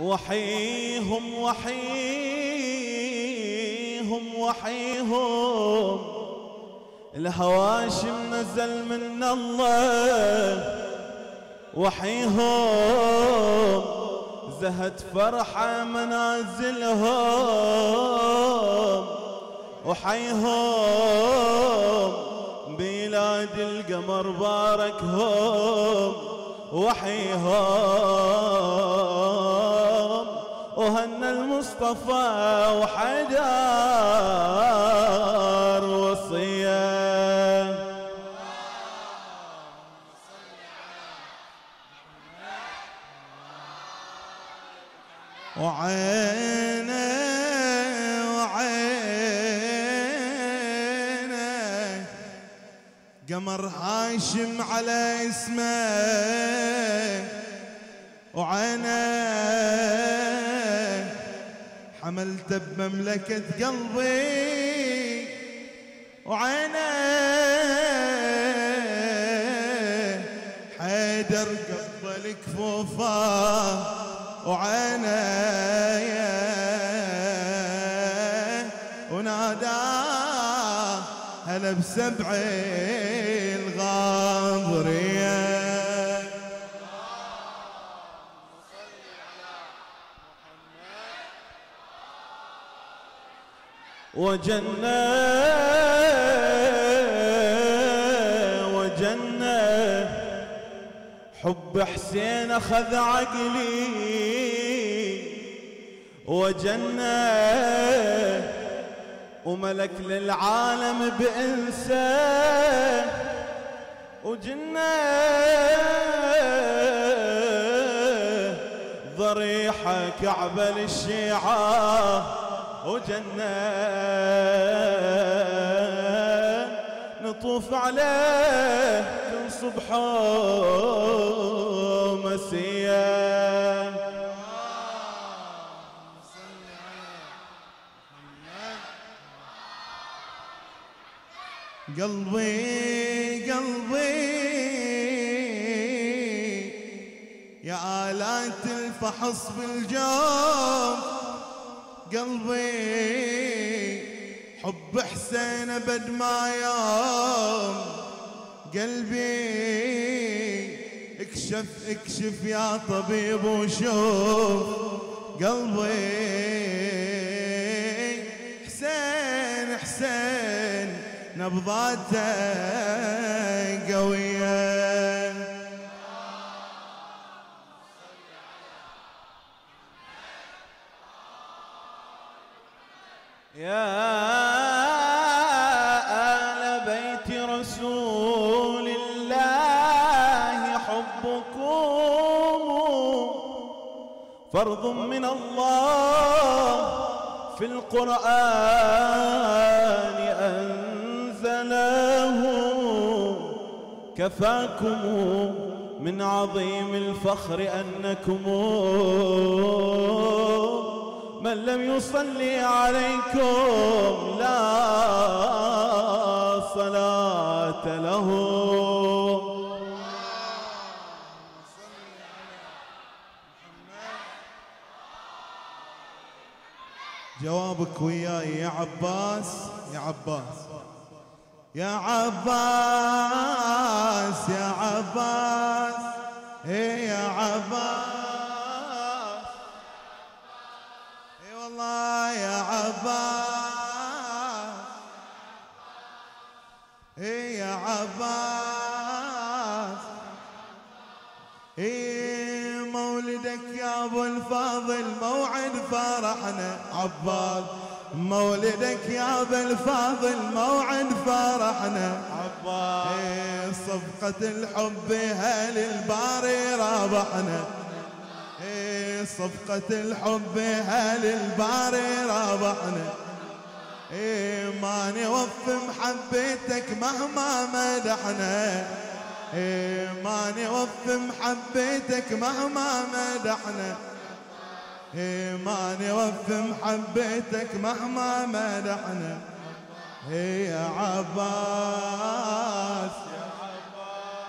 وحيهم وحيهم وحيهم الهواشم نزل من الله وحيهم زهت فرحة منازلهم وحيهم بلاد القمر باركهم وحيهم وهن المصطفى وحدار وصيه وعينه وعينه قمر هاشم على اسمه وعينه حملته بمملكة قلبي وعينه حيدر قبل كفوفه وعيني. ونادى هلا بسبع الغاضريه وجنة وجنة. حب حسين أخذ عقلي. وجنة. وملك للعالم بإنسان وجنة. ضريحة كعبة للشيعة. وجنة نطوف عليه كل صبح ومسيا. قلبي قلبي يا آلات الفحص بالجوف. قلبي حب حسين أبد ما يوم. قلبي اكشف اكشف يا طبيب وشوف. قلبي حسين حسين نبضاته قوية. حبكم فرض من الله في القرآن أنزله كفاكم من عظيم الفخر أنكم من لم يصلي عليكم لا صلاة له. جوابك وياي يا عباس يا عباس. يا عباس يا عباس. إيه يا عباس. إي والله يا عباس. إي يا عباس. ابو الفاضل موعد فرحنا عباس مولدك يا ابو الفاضل موعد فرحنا عباس اي صفقة الحب هل الباري رابحنا. إيه صفقة الحب هل الباري رابحنا. إيه ما نوفي محبتك مهما مدحنا. إيه ما نوفي محبتك مهما مدحنا. ما نوفي محبتك مهما مدحنا. يا عباس يا عباس.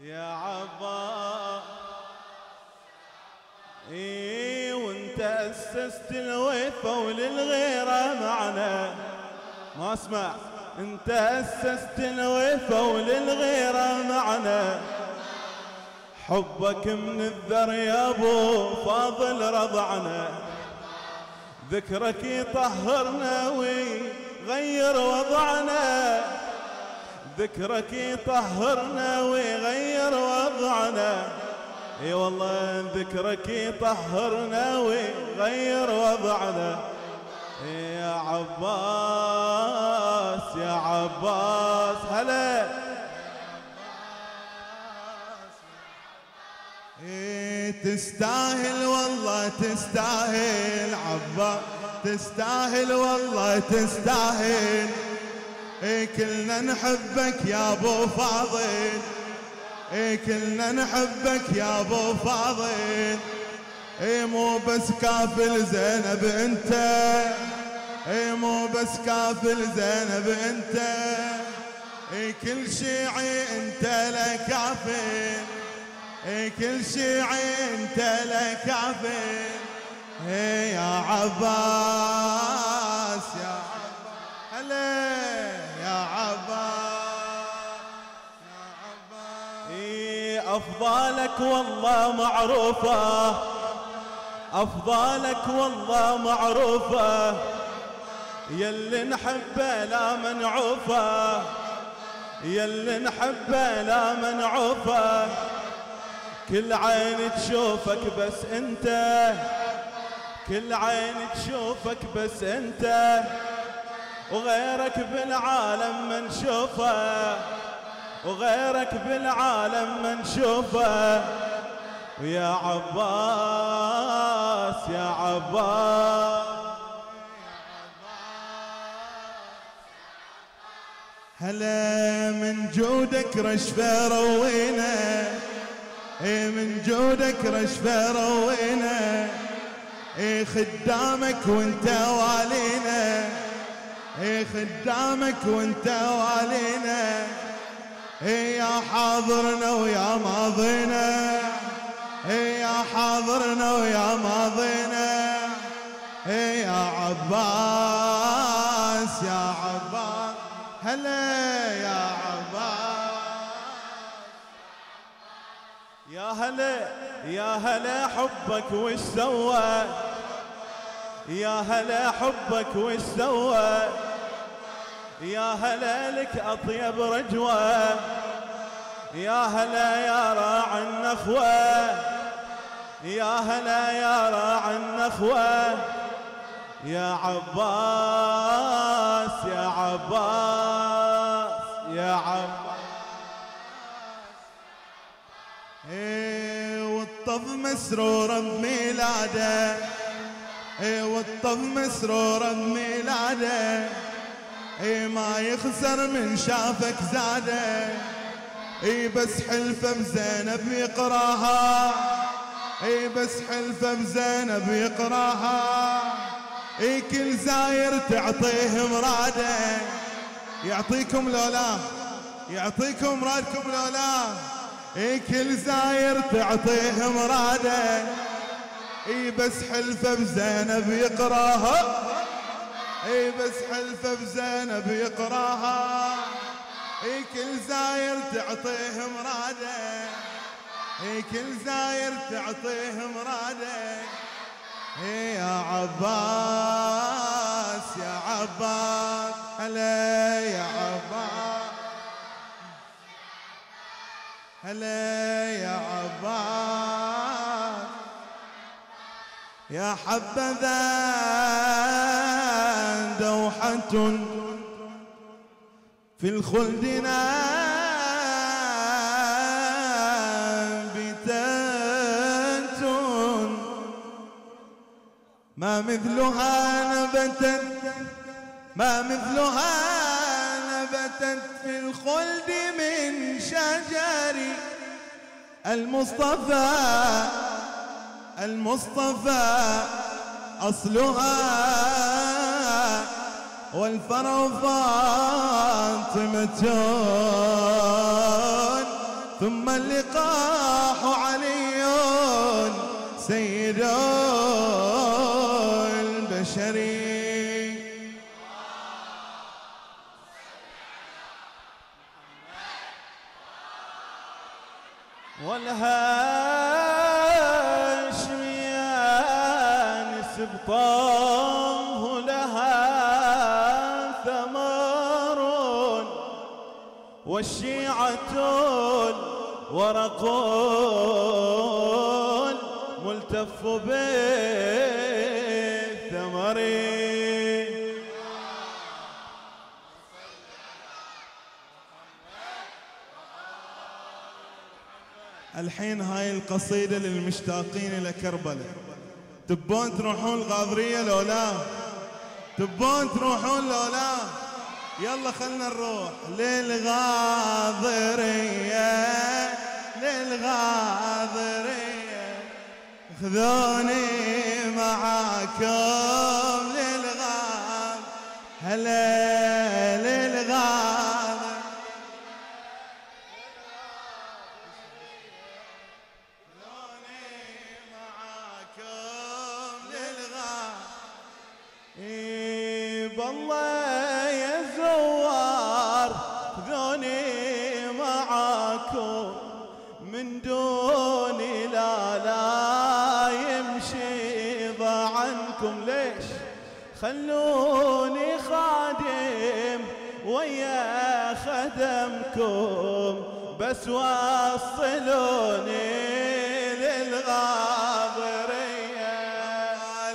يا عباس. إي وانت أسست الوفا وللغيرة معنا. ما أسمع. انت اسست الوفا وللغيرة معنا. حبك من الذر يا ابو فاضل رضعنا. ذكرك يطهرنا ويغير وضعنا. ذكرك يطهرنا ويغير وضعنا. اي والله ذكرك يطهرنا ويغير وضعنا. يا عباس يا عباس هلا. تستاهل والله تستاهل عباس تستاهل والله تستاهل. اي كلنا نحبك يا أبو فاضل. اي كلنا نحبك يا أبو فاضل. اي مو بس كافل زينب انت. اي مو بس كافل زينب انت. اي كل شيعي انت لك كافل. اي كل شيعي انت لك كافل. اي يا عباس يا عباس هلا يا عباس يا عباس. إي أفضالك والله معروفة. أفضالك والله معروفة. يلي نحبه لا منعوفة. يلي نحبه لا منعوفة. كل عين تشوفك بس أنت. كل عين تشوفك بس أنت. وغيرك بالعالم ما نشوفه وغيرك بالعالم ما نشوفه ويا عباس يا عباس. هلا من جودك رشفة روينا إي من جودك رشفة روينا إي خدامك وانت والينا. إي خدامك وانت والينا. إي يا حاضرنا ويا ماضينا. حاضرنا ويا ماضينا. اي يا عباس يا عباس. هلا يا عباس. يا هلا يا هلا حبك وش سوى يا هلا حبك وش سوى يا هلا لك أطيب رجوة. يا هلا يا راعي النخوة. يا هلا يا راعي النخوه يا عباس يا عباس يا عباس. إيه والطف مسرورة بميلاده إيه والطف مسرورة بميلاده إيه ما يخسر من شافك زاده. إيه بس حلفه بزينب يقراها إيه بس حلفه بزينب يقراها إيه كل زاير تعطيه مراده. يعطيكم لولا يعطيكم مرادكم لولا اي كل زاير تعطيه مراده. اي بس حلفه بزينب يقراها اي بس حلفه بزينب يقراها. اي كل زاير تعطيه مراده. كل زاير تعطيه مراده يا عباس يا عباس هلا يا عباس هلا يا عباس. يا حبذا دوحة في الخلد نابتة ما مثلها نبتت ما مثلها نبتت في الخلد من شجر المصطفى. المصطفى أصلها والفرع فاطمة ثم اللقاح علي سيد والهاشميان سبطاه لها ثمر والشيعة ورق ملتف بالثمر الحين هاي القصيدة للمشتاقين إلى كربلاء. تبون تروحون الغاضرية لو لا؟ تبون تروحون لو لا؟ يلا خلنا نروح للغاضرية للغاضرية. خذوني معاكم للغاض. هلا. من دوني لا لا يمشي ضاع عنكم ليش؟ خلوني خادم ويا خدمكم بس وصلوني للغاضريه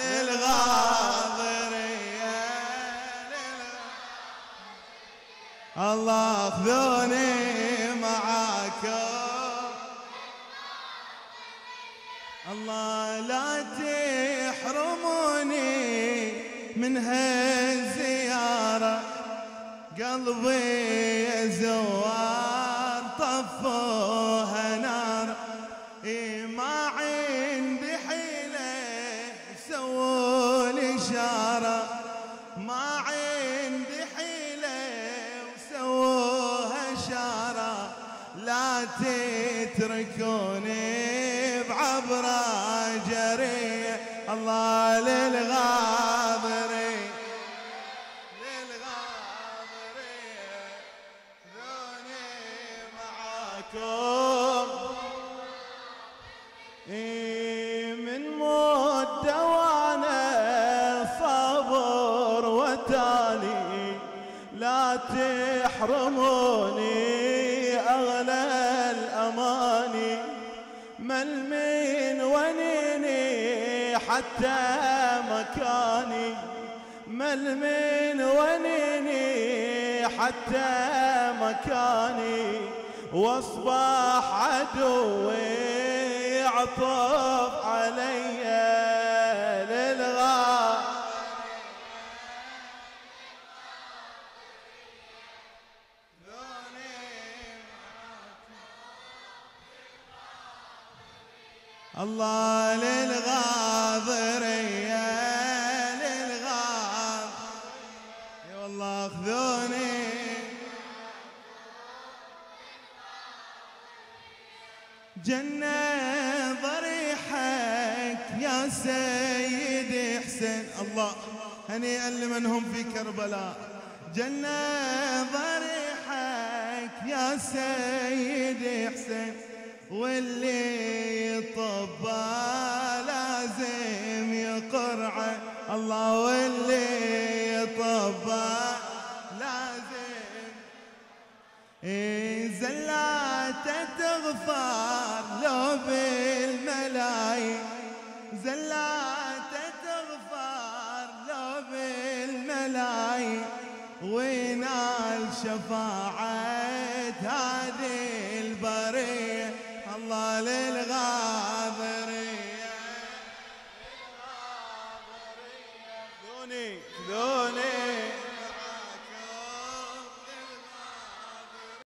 للغاضرية الله خذوني الله لا تحرموني من هالزيارة. قلبي يا زوار طفوها نار. إي ما عندي حيلة سووا لي إشارة ما عندي حيلة وسووها إشارة لا تتركوني الله للغاضري للغاضرية ذوني معاكم من مدة وأنا صبر وتالي لا تحرموني أغلى الأماني. مل من ونيني حتى مكاني مل من ونيني حتى مكاني وأصبح عدوي يعطف علي للغا الله للغاضرية سيدي حسين الله هنيئا لمن هم في كربلاء. جنة ضريحك يا سيدي حسين واللي يطبى لازم يقرعه الله واللي يطبى لازم زلاته تغفر. شفاعة